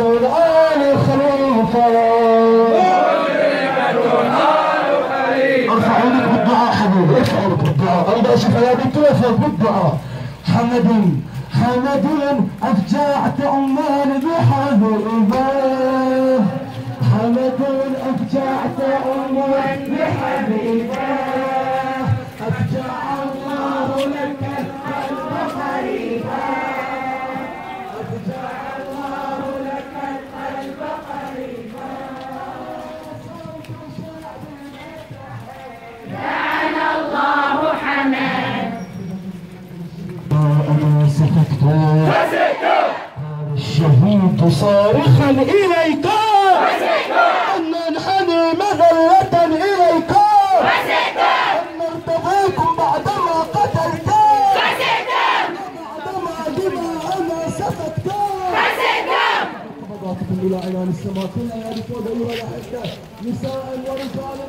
حسن آل خليفة. أرفع يدك بالدعاء حبيبي. أرفع يدك بالدعاء. أنا أشوف يا بنت بالدعاء. حمد حمد أفجعت عمان بحبيبه حمد أفجعت عمان بحبيبه الشهيد صارخا إليك. أن ننحني مذلة إليك. أن نرتضيكم بعدما قتلت. بعدما دماءنا سفكت قبضاتكم إلى عنان السماء. كل أيادي فوق أيها الأحبة نساء ورجالا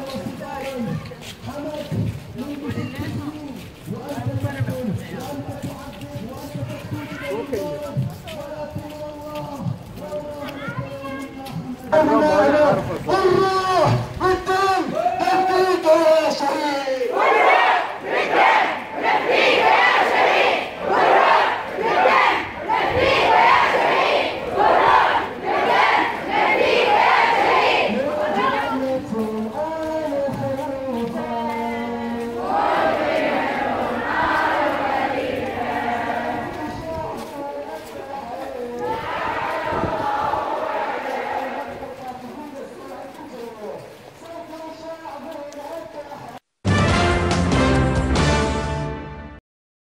Allahu Akbar.